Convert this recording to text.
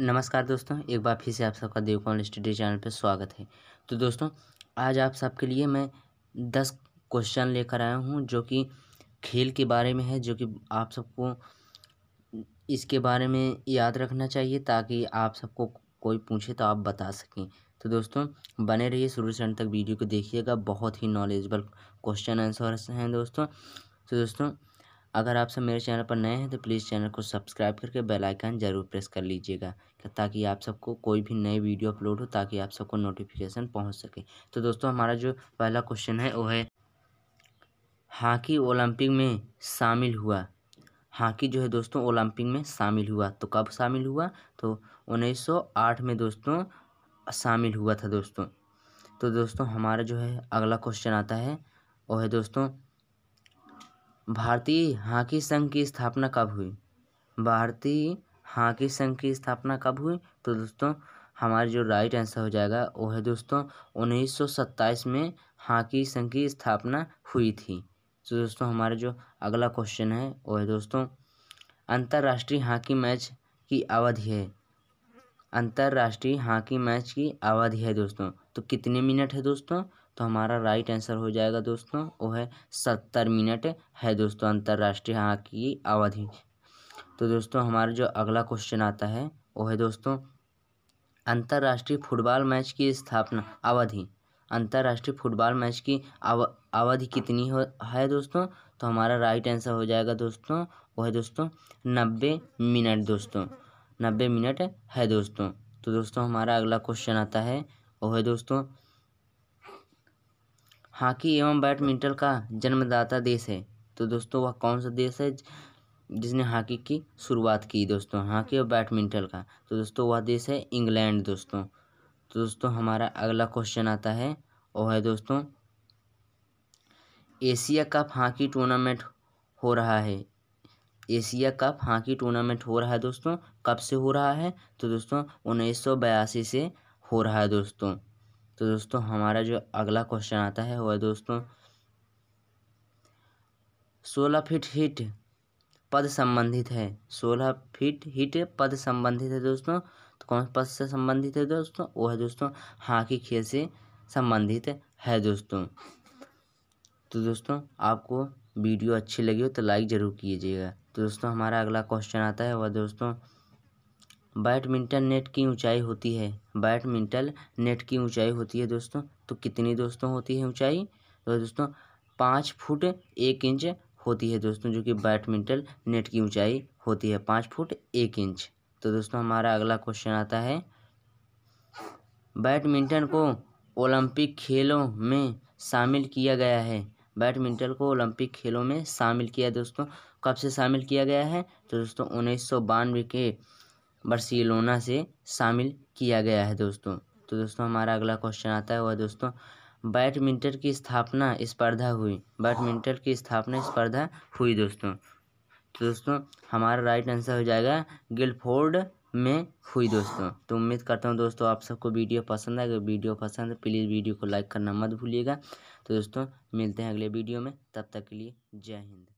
नमस्कार दोस्तों, एक बार फिर से आप सबका देवकौन स्टडी चैनल पर स्वागत है। तो दोस्तों, आज आप सबके लिए मैं दस क्वेश्चन लेकर आया हूँ, जो कि खेल के बारे में है, जो कि आप सबको इसके बारे में याद रखना चाहिए, ताकि आप सबको कोई पूछे तो आप बता सकें। तो दोस्तों, बने रहिए शुरू से अंत तक वीडियो को देखिएगा, बहुत ही नॉलेजबल क्वेश्चन आंसर हैं दोस्तों। तो दोस्तों अगर आप सब मेरे चैनल पर नए हैं तो प्लीज़ चैनल को सब्सक्राइब करके बेल आइकन ज़रूर प्रेस कर लीजिएगा ताकि आप सबको कोई भी नई वीडियो अपलोड हो, ताकि आप सबको नोटिफिकेशन पहुँच सके। तो दोस्तों, हमारा जो पहला क्वेश्चन है, वो है, हॉकी ओलंपिक में शामिल हुआ, हॉकी जो है दोस्तों, ओलंपिक में शामिल हुआ तो कब शामिल हुआ? तो 1908 में दोस्तों, शामिल हुआ था दोस्तों। तो दोस्तों, हमारा जो है अगला क्वेश्चन आता है, वो है दोस्तों भारतीय हॉकी संघ की स्थापना कब हुई? भारतीय हॉकी संघ की स्थापना कब हुई? तो दोस्तों, हमारा जो राइट आंसर हो जाएगा, वो है दोस्तों, उन्नीस सौ सत्ताईस में हॉकी संघ की स्थापना हुई थी। तो दोस्तों, हमारा जो अगला क्वेश्चन है, वो है दोस्तों, अंतर्राष्ट्रीय हॉकी मैच की अवधि है। अंतर्राष्ट्रीय हॉकी मैच की अवधि है दोस्तों। तो कितने मिनट है दोस्तों? तो हमारा राइट आंसर हो जाएगा दोस्तों, वो है सत्तर मिनट है दोस्तों अंतर्राष्ट्रीय हॉकी की अवधि। तो दोस्तों हमारा जो अगला क्वेश्चन आता है, वो है दोस्तों अंतर्राष्ट्रीय फुटबॉल मैच की स्थापना अवधि। अंतर्राष्ट्रीय फुटबॉल मैच की अव, अवधि कितनी हो, है दोस्तों? तो हमारा राइट आंसर हो जाएगा दोस्तों, वो है दोस्तों नब्बे मिनट दोस्तों। नब्बे मिनट है दोस्तों। तो दोस्तों हमारा अगला क्वेश्चन आता है, वो है दोस्तों हॉकी एवं बैडमिंटन का जन्मदाता देश है। तो दोस्तों, वह कौन सा देश है जिसने हॉकी की शुरुआत की दोस्तों, हॉकी और बैडमिंटन का? तो दोस्तों, वह देश है इंग्लैंड दोस्तों। तो दोस्तों, हमारा अगला क्वेश्चन आता है वो है दोस्तों, एशिया कप हॉकी टूर्नामेंट हो रहा है। एशिया कप हॉकी टूर्नामेंट हो रहा है दोस्तों, कब से हो रहा है? तो दोस्तों, उन्नीस सौ बयासी से हो रहा है दोस्तों। तो दोस्तों, हमारा जो अगला क्वेश्चन आता है, वह दोस्तों, सोलह फीट हिट पद संबंधित है। सोलह फीट हिट पद संबंधित है दोस्तों। तो कौन पद से संबंधित है दोस्तों? वो है दोस्तों, हॉकी खेल से संबंधित है दोस्तों। तो दोस्तों, आपको वीडियो अच्छी लगी हो तो लाइक ज़रूर कीजिएगा। तो दोस्तों, हमारा अगला क्वेश्चन आता है, वह दोस्तों बैडमिंटन नेट की ऊंचाई होती है। बैडमिंटन नेट की ऊंचाई होती है दोस्तों। तो कितनी दोस्तों होती है ऊंचाई? तो दोस्तों, पाँच फुट एक इंच होती है दोस्तों, जो कि बैडमिंटन नेट की ऊंचाई होती है। पाँच फुट एक इंच। तो दोस्तों, हमारा अगला क्वेश्चन आता है। बैडमिंटन को ओलंपिक खेलों में शामिल किया गया है। बैडमिंटन को ओलंपिक खेलों में शामिल किया दोस्तों। कब से शामिल किया गया है? तो दोस्तों, उन्नीस सौ बानवे के बर्सिलोना से शामिल किया गया है दोस्तों। तो दोस्तों, हमारा अगला क्वेश्चन आता है। वह दोस्तों, बैडमिंटन की स्थापना स्पर्धा हुई। बैडमिंटन की स्थापना स्पर्धा हुई दोस्तों। तो दोस्तों, हमारा राइट आंसर हो जाएगा गिलफोर्ड में हुई दोस्तों। तो उम्मीद करता हूँ दोस्तों, आप सबको वीडियो पसंद है अगर वीडियो पसंद है प्लीज़ वीडियो को लाइक करना मत भूलिएगा। तो दोस्तों, मिलते हैं अगले वीडियो में। तब तक के लिए जय हिंद।